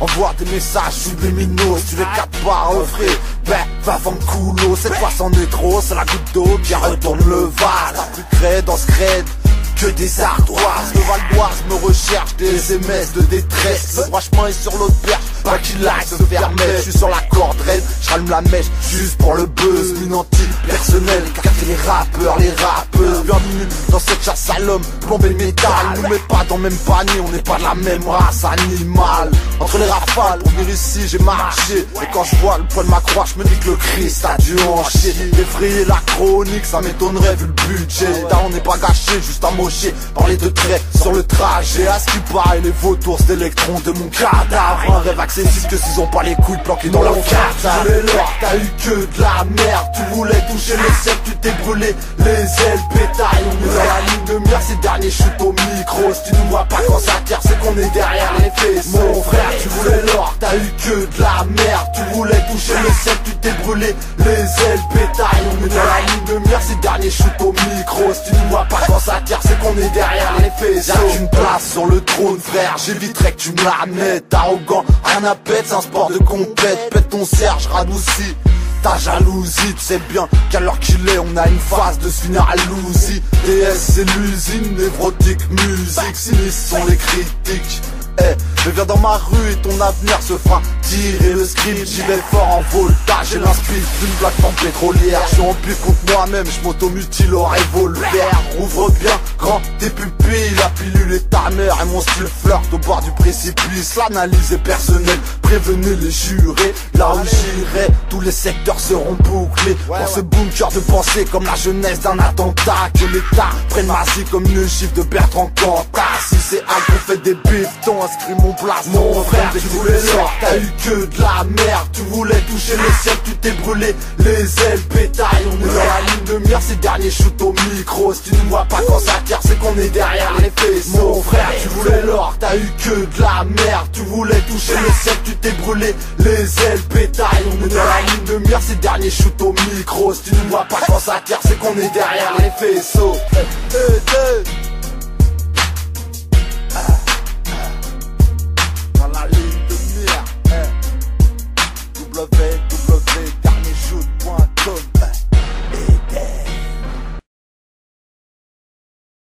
Envoie des messages des minos, tu les captes pas au frais. Ben, va vendre coulo, cette fois c'en est trop, c'est la goutte d'eau qui retourne le vase. La plus crée dans ce crède que des ardoises Le Val d'Oise me recherche des SMS de détresse Le branchement est sur l'autre perche, pas qu'il like se faire Je suis sur la corde raide, j'allume la mèche juste pour le buzz Une anti-personnelle, car les rappeurs, les rappeurs Bienvenue dans cette chasse à l'homme, plomber le métal. Nous met pas dans le même panier, on n'est pas de la même race animale. Entre les rafales, pour venir ici j'ai marché. Et quand je vois le poids de ma croix, je me dis que le Christ a dû en chier. Effrayer la chronique, ça m'étonnerait vu le budget. On n'est pas gâché, juste à Parler de traits sur le trajet. À ce qui paraît les vautours d'électrons de mon cadavre. Un rêve accessible que s'ils ont pas les couilles planquées dans leur carte. Voulais l'or, t'as eu que de la merde. Tu voulais toucher les cercles, tu t'es brûlé les ailes pétailles On est dans la ligne de mire, ces derniers chutent au micro. Si tu ne vois pas quand ça tire, c'est qu'on est derrière les fesses. Mon frère, tu voulais l'or, t'as eu que de la merde. Tu voulais toucher les cercles, tu t'es brûlé les ailes de mire, ces derniers chutent au micro. Si tu ne vois pas quand ça tire, c'est qu'on est derrière les faits. Y'a une place sur le trône frère. J'éviterai que tu me la Arrogant, rien à pète, c'est un sport de compète. Pète ton serge, radouci ta jalousie, tu sais bien qu'à l'heure qu'il est, on a une phase de à l'ousie DS c'est l'usine, névrotique, musique, sinistres sont les critiques eh, je viens dans ma rue et ton avenir se fera tirer. Le script J'y vais fort en voltage. Et l'inspire d'une plateforme pétrolière. Je suis en pire contre moi-même, je m'automutile au revolver. Ouvre bien grand tes pupilles, la pilule est ta mère. Et mon style flirte au bord du précipice. L'analyse est personnelle, prévenez les jurés. Là où les secteurs seront bouclés. Dans ce bunker de pensée comme la jeunesse d'un attentat Que l'État prenne ma comme une chiffre de Bertrand Cantat. Si c'est un qu'on fait des bifetons inscris mon place Mon frère, tu voulais l'or, t'as eu que de la merde Tu voulais toucher les ciels, tu t'es brûlé les ailes pétaille On est dans la ligne de mire, ces derniers shoot au micro. Si tu ne vois pas quand ça tire, c'est qu'on est derrière les faisceaux Mon frère, tu voulais l'or, t'as eu que de la merde. Tu voulais toucher les ciels, tu t'es brûlé les ailes pétaille On est dans la ligne de mire, ces derniers shoot au micro. Si tu ne vois pas quand ça tire, c'est qu'on est derrière les faisceaux